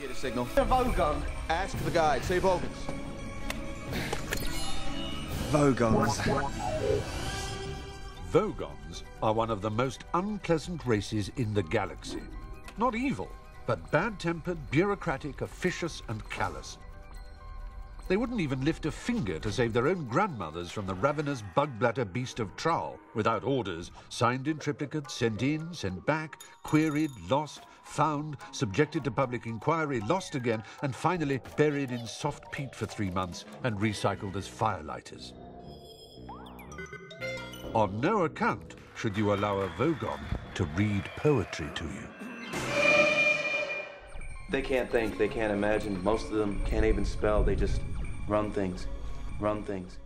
Get a signal. Vogon. Ask the guide. Say Vogons. Vogons. Vogons are one of the most unpleasant races in the galaxy. Not evil, but bad-tempered, bureaucratic, officious, and callous. They wouldn't even lift a finger to save their own grandmothers from the ravenous Bugblatter beast of Traal without orders, signed in triplicate, sent in, sent back, queried, lost, found, subjected to public inquiry, lost again, and finally buried in soft peat for three months and recycled as firelighters. On no account should you allow a Vogon to read poetry to you. They can't think, they can't imagine. Most of them can't even spell. They just run things, run things.